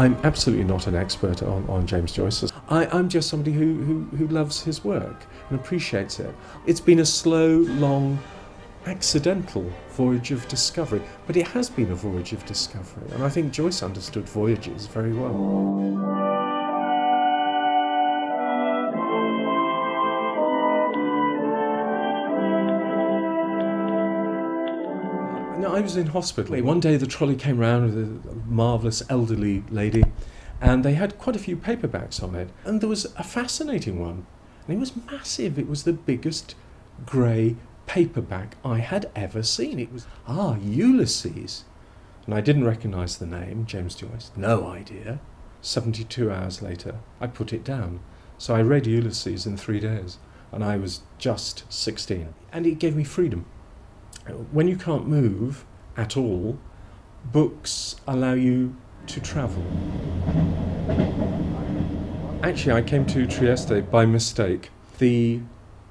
I'm absolutely not an expert on, on James Joyce. I, am just somebody who, who, who loves his work and appreciates it. It's been a slow, long, accidental voyage of discovery, but it has been a voyage of discovery, and I think Joyce understood voyages very well. No, I was in hospital. One day the trolley came round with a marvellous elderly lady, and they had quite a few paperbacks on it. And there was a fascinating one, and it was massive. It was the biggest grey paperback I had ever seen. It was, ah, Ulysses. And I didn't recognise the name, James Joyce. No idea. 72 hours later, I put it down. So I read Ulysses in three days, and I was just 16. And it gave me freedom. When you can't move at all, books allow you to travel. Actually, I came to Trieste by mistake. The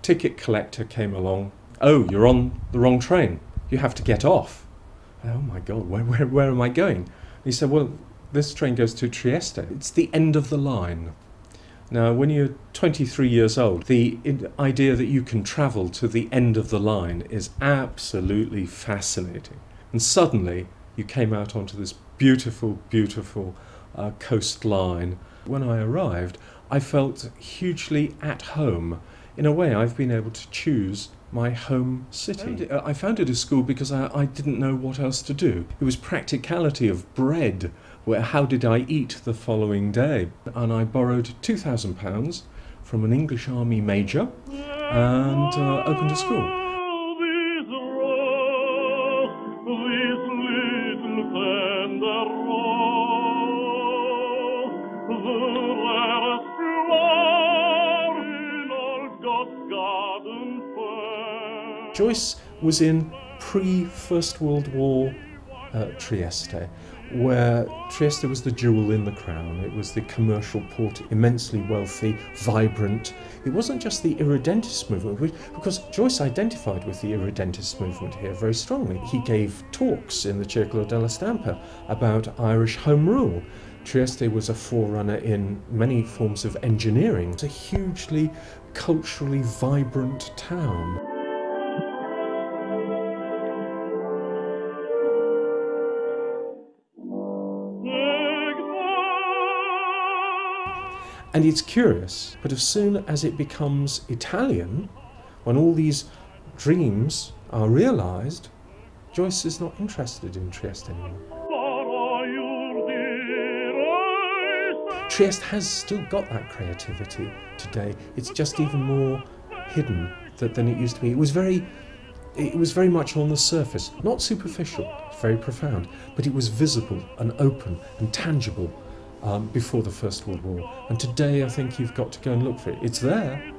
ticket collector came along. Oh, you're on the wrong train. You have to get off. Oh my God, where, where, where am I going? he said, Well, this train goes to Trieste. It's the end of the line. Now, when you're 23 years old, the idea that you can travel to the end of the line is absolutely fascinating. And suddenly, you came out onto this beautiful, beautiful uh, coastline. When I arrived, I felt hugely at home. In a way, I've been able to choose my home city. I founded a school because I, I didn't know what else to do. It was practicality of bread where how did I eat the following day? And I borrowed £2,000 from an English Army major and uh, opened a school. Joyce was in pre First World War uh, Trieste where Trieste was the jewel in the crown. It was the commercial port, immensely wealthy, vibrant. It wasn't just the irredentist movement, because Joyce identified with the irredentist movement here very strongly. He gave talks in the Circolo della Stampa about Irish Home Rule. Trieste was a forerunner in many forms of engineering. It's a hugely culturally vibrant town. And it's curious, but as soon as it becomes Italian, when all these dreams are realized, Joyce is not interested in Trieste anymore. Trieste has still got that creativity today. It's just even more hidden than it used to be. It was very it was very much on the surface, not superficial, very profound, but it was visible and open and tangible um, before the First World War. And today I think you've got to go and look for it. It's there,